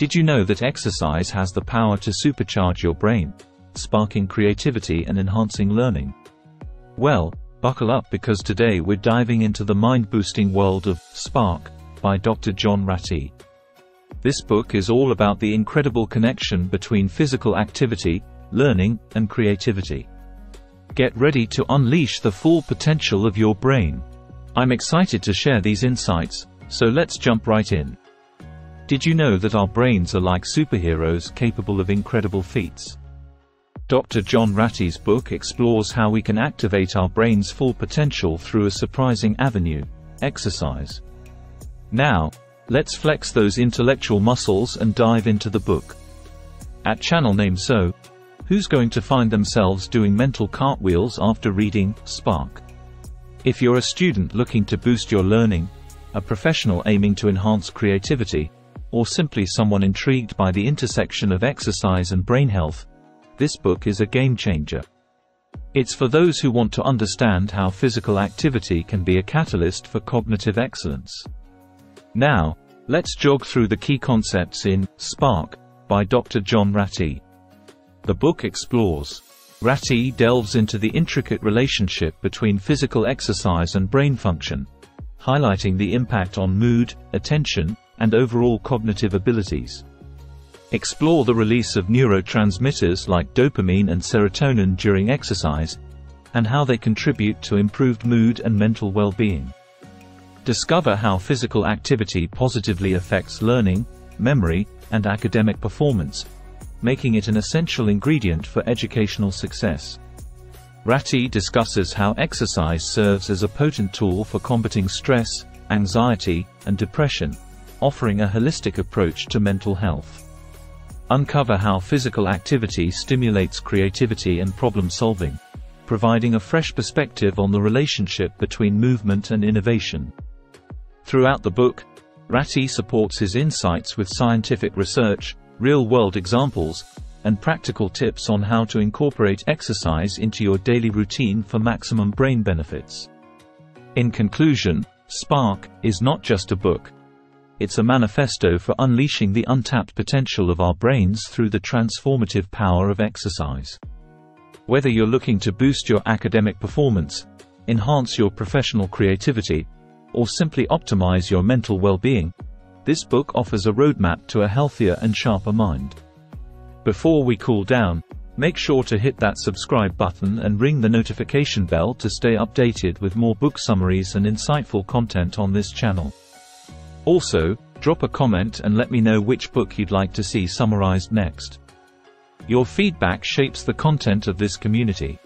Did you know that exercise has the power to supercharge your brain, sparking creativity and enhancing learning? Well, buckle up because today we're diving into the mind-boosting world of Spark by Dr. John Ratey. This book is all about the incredible connection between physical activity, learning, and creativity. Get ready to unleash the full potential of your brain. I'm excited to share these insights, so let's jump right in. Did you know that our brains are like superheroes capable of incredible feats? Dr. John Ratey's book explores how we can activate our brain's full potential through a surprising avenue, exercise. Now, let's flex those intellectual muscles and dive into the book. At channel name So, who's going to find themselves doing mental cartwheels after reading Spark? If you're a student looking to boost your learning, a professional aiming to enhance creativity, or simply someone intrigued by the intersection of exercise and brain health, this book is a game changer. It's for those who want to understand how physical activity can be a catalyst for cognitive excellence. Now, let's jog through the key concepts in Spark by Dr. John Ratey. The book explores. Ratey delves into the intricate relationship between physical exercise and brain function, highlighting the impact on mood, attention, and overall cognitive abilities. Explore the release of neurotransmitters like dopamine and serotonin during exercise, and how they contribute to improved mood and mental well-being. Discover how physical activity positively affects learning, memory, and academic performance, making it an essential ingredient for educational success. Ratey discusses how exercise serves as a potent tool for combating stress, anxiety, and depression, offering a holistic approach to mental health. Uncover how physical activity stimulates creativity and problem solving, providing a fresh perspective on the relationship between movement and innovation. Throughout the book, Ratey supports his insights with scientific research, real-world examples, and practical tips on how to incorporate exercise into your daily routine for maximum brain benefits. In conclusion, Spark is not just a book, it's a manifesto for unleashing the untapped potential of our brains through the transformative power of exercise. Whether you're looking to boost your academic performance, enhance your professional creativity, or simply optimize your mental well-being, this book offers a roadmap to a healthier and sharper mind. Before we cool down, make sure to hit that subscribe button and ring the notification bell to stay updated with more book summaries and insightful content on this channel. Also, drop a comment and let me know which book you'd like to see summarized next. Your feedback shapes the content of this community.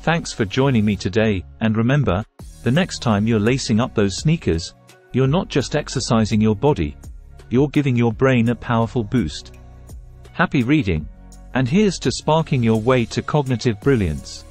Thanks for joining me today, and remember, the next time you're lacing up those sneakers, you're not just exercising your body, you're giving your brain a powerful boost. Happy reading, and here's to sparking your way to cognitive brilliance.